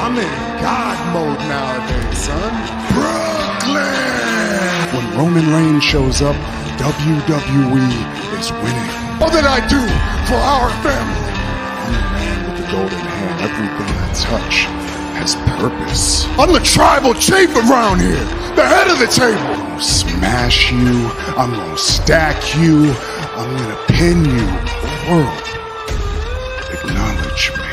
I'm in God mode nowadays, son. Brooklyn! When Roman Reigns shows up, WWE is winning. All that I do for our family? I'm the man with the golden hand. Everything I touch has purpose. I'm the tribal chief around here, the head of the table. I'm gonna smash you. I'm gonna stack you. I'm gonna pin you. World, acknowledge me.